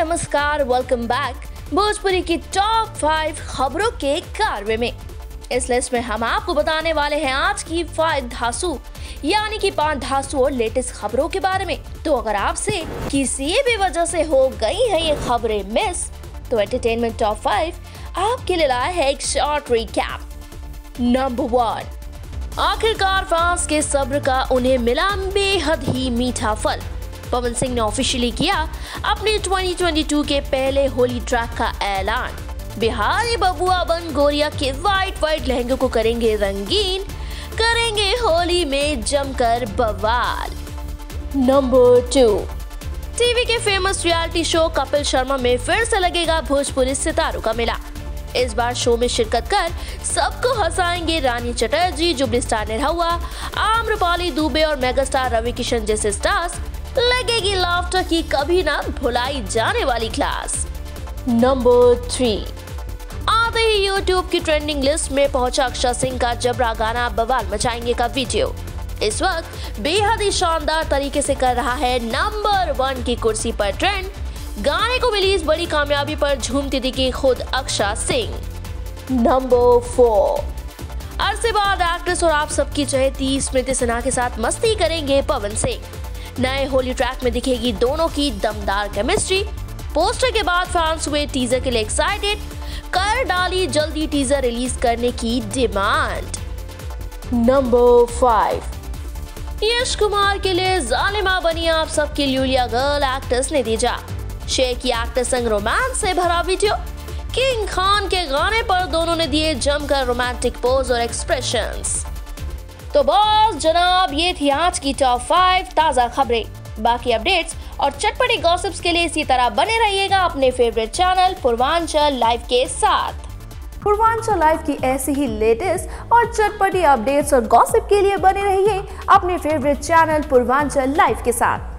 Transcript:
नमस्कार welcome back Bhojpuri की top five खबरों के कार्य में। इस लिस्ट में हम आपको बताने वाले हैं आज की फाइव धासु, यानी कि पाँच धासु और लेटेस्ट खबरों के बारे में। तो अगर आपसे किसी भी वजह से हो गई है ये खबरें मिस तो एंटरटेनमेंट टॉप फाइव आपके लिए लाया है एक शॉर्ट रिकैप नंबर वन आखिरकार फ्रांस के सब्र का उन्हें मिला बेहद ही मीठा फल। पवन सिंह ने ऑफिशियली किया अपने 2022 के पहले होली ट्रैक का ऐलान। बिहारी बबुआ बन गोरिया के वाइट वाइट लहंगे को करेंगे रंगीन, करेंगे होली में जमकर बवाल। नंबर टू टीवी के famous reality show Kapil Sharma में फिर से लगेगा भोजपुरी सितारों का मेला इस बार शो में शिरकत कर सबको हंसाएँगे रानी चटर्जी, जुबली स्टार निरहुआ आम्रपाली दुबे और मेगास्टार रवि किशन जैसे स्टार्स लगेगी लाफ्टर की कभी ना भुलाई जाने वाली क्लास नंबर थ्री आते ही यूट्यूब की ट्रेंडिंग लिस्ट में पहुँचा अक्षर सिंह का जबरा गाना बवाल मचाएँगे का वीडियो इस वक्त बेहद ही शानदार तरीके से कर रहा है नंबर वन की कुर्सी पर ट्रेंड गाने को मिली इस बड़ी कामयाबी पर झूमती दिखी खुद अक्षा सिंह. नंबर फोर अरसे बाद एक्ट्रेस और आप सबकी चहेती स्मृति सिन्हा के साथ मस्ती करेंगे पवन सिंह. नए होली ट्रैक में दिखेगी दोनों की दमदार केमिस्ट्री पोस्टर के बाद फैंस हुए टीजर के लिए एक्साइटेड कर डाली जल्दी टीजर रिलीज़ करने की demand number five Yash Kumar के लिए जालिमा बनी आप सबकी ल्यूलिया गर्ल एक्ट्रेस नितिजा शेयर किया एक्टर संग रोमांस से भरा वीडियो किंग खान के गाने पर दोनों ने दिए जमकर रोमांटिक पोज और एक्सप्रेशंस तो बस जनाब, ये थी आज की टॉप फाइव ताज़ा खबरें। बाकी अपडेट्स और चटपटी गॉसिप्स के लिए इसी तरह बने रहिएगा अपने फेवरेट चैनल पूर्वांचल लाइव के साथ। पूर्वांचल लाइव की ऐसी ही लेटेस्ट और चटपटी अपडेट्स और गॉसिप के लिए बने रहिए अपने फेवरेट चैनल पूर्वांचल लाइव के साथ।